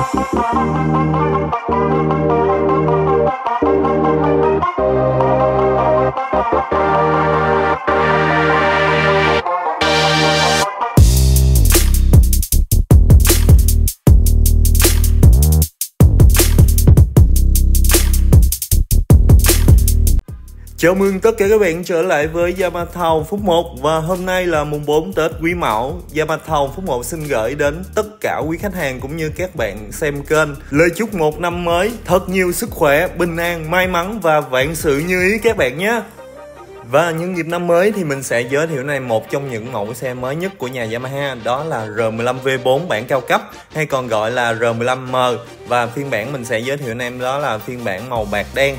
Thank you. Chào mừng tất cả các bạn trở lại với Yamaha Phúc 1 Và hôm nay là mùng 4 Tết Quý Mão. Yamaha Phúc 1 xin gửi đến tất cả quý khách hàng cũng như các bạn xem kênh. Lời chúc một năm mới thật nhiều sức khỏe, bình an, may mắn và vạn sự như ý các bạn nhé. Và những dịp năm mới thì mình sẽ giới thiệu này một trong những mẫu xe mới nhất của nhà Yamaha đó là R15 V4 bản cao cấp hay còn gọi là R15M và phiên bản mình sẽ giới thiệu anh em đó là phiên bản màu bạc đen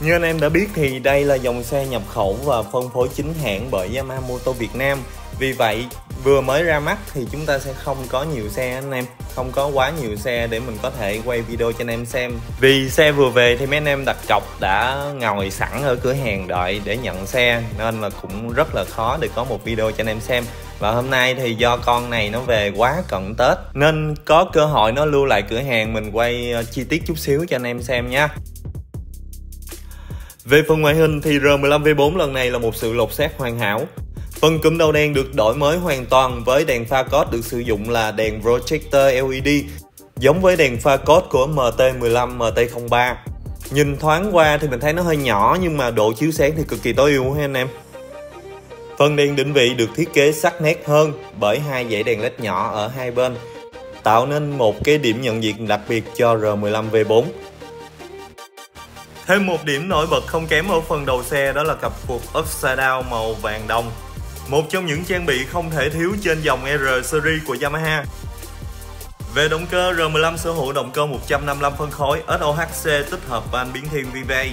như anh em đã biết thì đây là dòng xe nhập khẩu và phân phối chính hãng bởi Yamaha Motor Việt Nam. Vì vậy, vừa mới ra mắt thì chúng ta sẽ không có nhiều xe anh em. Không có quá nhiều xe để mình có thể quay video cho anh em xem. Vì xe vừa về thì mấy anh em đặt cọc đã ngồi sẵn ở cửa hàng đợi để nhận xe, nên là cũng rất là khó để có một video cho anh em xem. Và hôm nay thì do con này nó về quá cận tết, nên có cơ hội nó lưu lại cửa hàng mình quay ờ, chi tiết chút xíu cho anh em xem nha về phần ngoại hình thì R15V4 lần này là một sự lột xác hoàn hảo. Phần cụm đầu đèn được đổi mới hoàn toàn với đèn pha cốt được sử dụng là đèn projector LED giống với đèn pha cốt của MT15, MT03. Nhìn thoáng qua thì mình thấy nó hơi nhỏ nhưng mà độ chiếu sáng thì cực kỳ tối ưu ha anh em. Phần đèn định vị được thiết kế sắc nét hơn bởi hai dãy đèn led nhỏ ở hai bên, tạo nên một cái điểm nhận diện đặc biệt cho R15V4. Thêm một điểm nổi bật không kém ở phần đầu xe đó là cặp cuộc Upside Down màu vàng đồng. Một trong những trang bị không thể thiếu trên dòng R Series của Yamaha. Về động cơ, R15 sở hữu động cơ 155 phân khối SOHC tích hợp van biến thiên VVA.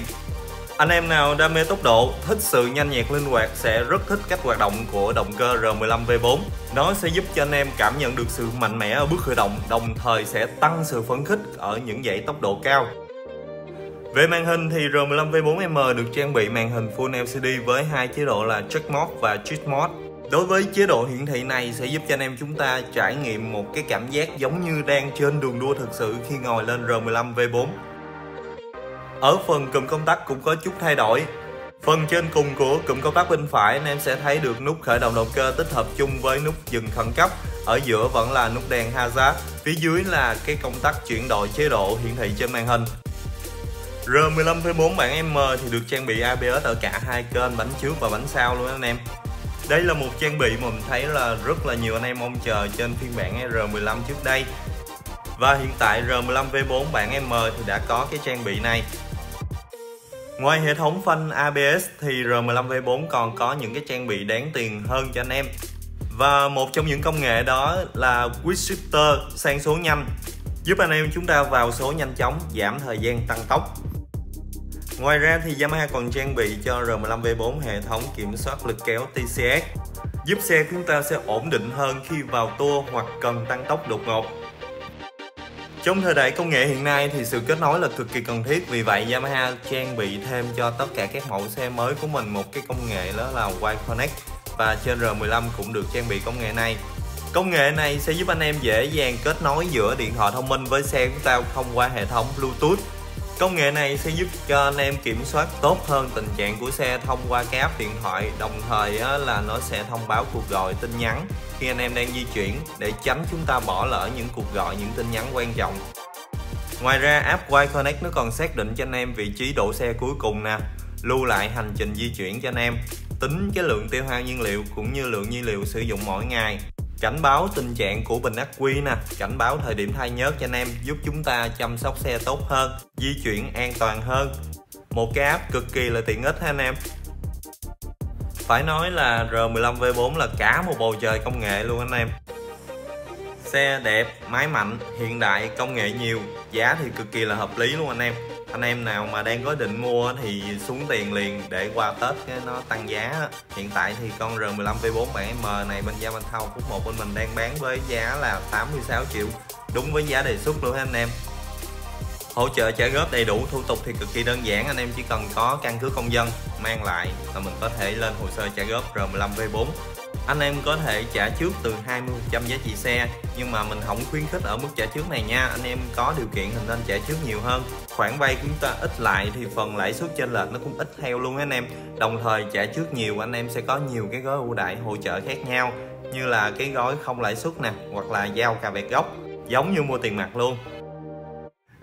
Anh em nào đam mê tốc độ, thích sự nhanh nhẹn linh hoạt sẽ rất thích cách hoạt động của động cơ R15 V4. Nó sẽ giúp cho anh em cảm nhận được sự mạnh mẽ ở bước khởi động, đồng thời sẽ tăng sự phấn khích ở những dãy tốc độ cao. Về màn hình thì R15 V4M được trang bị màn hình Full LCD với hai chế độ là Track Mode và Cheat Mode. Đối với chế độ hiển thị này sẽ giúp cho anh em chúng ta trải nghiệm một cái cảm giác giống như đang trên đường đua thực sự khi ngồi lên R15 V4. Ở phần cụm công tắc cũng có chút thay đổi. Phần trên cùng của cụm công tắc bên phải anh em sẽ thấy được nút khởi động động cơ tích hợp chung với nút dừng khẩn cấp. Ở giữa vẫn là nút đèn hazard, phía dưới là cái công tắc chuyển đổi chế độ hiển thị trên màn hình. R15V4 bản M thì được trang bị ABS ở cả hai kênh, bánh trước và bánh sau luôn anh em. Đây là một trang bị mà mình thấy là rất là nhiều anh em mong chờ trên phiên bản R15 trước đây. Và hiện tại R15V4 bản M thì đã có cái trang bị này. Ngoài hệ thống phanh ABS thì R15V4 còn có những cái trang bị đáng tiền hơn cho anh em. Và một trong những công nghệ đó là Quick Shifter, sang số nhanh, giúp anh em chúng ta vào số nhanh chóng, giảm thời gian tăng tốc. Ngoài ra thì Yamaha còn trang bị cho R15V4 hệ thống kiểm soát lực kéo TCS giúp xe chúng ta sẽ ổn định hơn khi vào tour hoặc cần tăng tốc đột ngột. Trong thời đại công nghệ hiện nay thì sự kết nối là cực kỳ cần thiết, vì vậy Yamaha trang bị thêm cho tất cả các mẫu xe mới của mình một cái công nghệ đó là Y Connect, và trên R15 cũng được trang bị công nghệ này. Công nghệ này sẽ giúp anh em dễ dàng kết nối giữa điện thoại thông minh với xe của ta không qua hệ thống Bluetooth Công nghệ này sẽ giúp cho anh em kiểm soát tốt hơn tình trạng của xe thông qua cái app điện thoại. Đồng thời là nó sẽ thông báo cuộc gọi tin nhắn khi anh em đang di chuyển để tránh chúng ta bỏ lỡ những cuộc gọi, những tin nhắn quan trọng. Ngoài ra app Y Connect nó còn xác định cho anh em vị trí đổ xe cuối cùng nè Lưu lại hành trình di chuyển cho anh em Tính cái lượng tiêu hao nhiên liệu cũng như lượng nhiên liệu sử dụng mỗi ngày cảnh báo tình trạng của bình ắc quy nè. Cảnh báo thời điểm thay nhớt cho anh em, giúp chúng ta chăm sóc xe tốt hơn, di chuyển an toàn hơn. Một cái app cực kỳ là tiện ích ha anh em. Phải nói là R15 V4 là cả một bầu trời công nghệ luôn anh em. Xe đẹp, máy mạnh, hiện đại, công nghệ nhiều, giá thì cực kỳ là hợp lý luôn anh em anh em nào mà đang có định mua thì xuống tiền liền để qua Tết nó tăng giá. Hiện tại thì con R15 V4 bản M này bên Gia Văn Thâu Phúc 1 bên mình đang bán với giá là 86 triệu. Đúng với giá đề xuất luôn anh em? Hỗ trợ trả góp đầy đủ, thủ tục thì cực kỳ đơn giản. Anh em chỉ cần có căn cước công dân mang lại là mình có thể lên hồ sơ trả góp R15 V4 anh em có thể trả trước từ 20% giá trị xe, nhưng mà mình không khuyến khích ở mức trả trước này nha. Anh em có điều kiện thì nên trả trước nhiều hơn. Khoản vay chúng ta ít lại thì phần lãi suất trên lệch nó cũng ít theo luôn anh em. Đồng thời trả trước nhiều, anh em sẽ có nhiều cái gói ưu đãi hỗ trợ khác nhau, như là cái gói không lãi suất nè, hoặc là giao cà vẹt gốc, giống như mua tiền mặt luôn.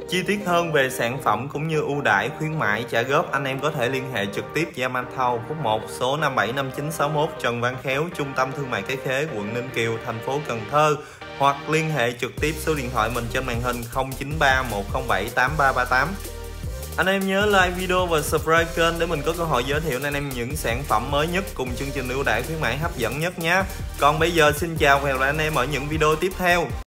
Chi tiết hơn về sản phẩm cũng như ưu đãi khuyến mãi trả góp, anh em có thể liên hệ trực tiếp Yaman Thâu phút 1 số 575961 Trần Văn Khéo, Trung tâm Thương mại Cái Khế, quận Ninh Kiều, thành phố Cần Thơ hoặc liên hệ trực tiếp số điện thoại mình trên màn hình 093 107 8338 anh em nhớ like video và subscribe kênh để mình có cơ hội giới thiệu anh em những sản phẩm mới nhất cùng chương trình ưu đãi khuyến mãi hấp dẫn nhất nhé. Còn bây giờ xin chào và hẹn gặp lại anh em ở những video tiếp theo.